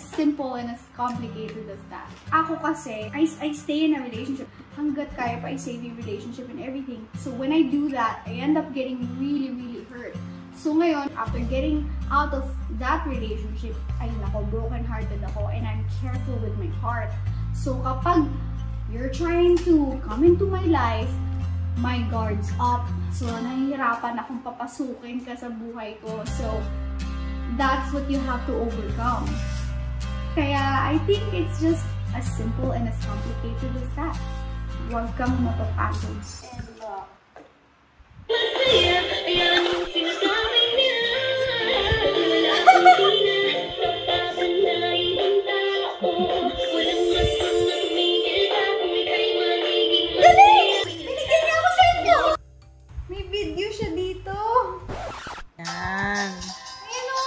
simple and as complicated as that. Ako kasi, I, I stay in a relationship hanggat kaya pa I save yung relationship and everything. So when I do that, I end up getting really, really hurt. So ngayon, after getting out of that relationship, ay nako, broken-hearted ako and I'm careful with my heart. So kapag you're trying to come into my life, my guard's up. So nahihirapan akong papasukin ka sa buhay ko. So that's what you have to overcome. Kaya I think it's just as simple and as complicated as that. Huwag kang mapapagod. Siya dito. Yan. Ayan o.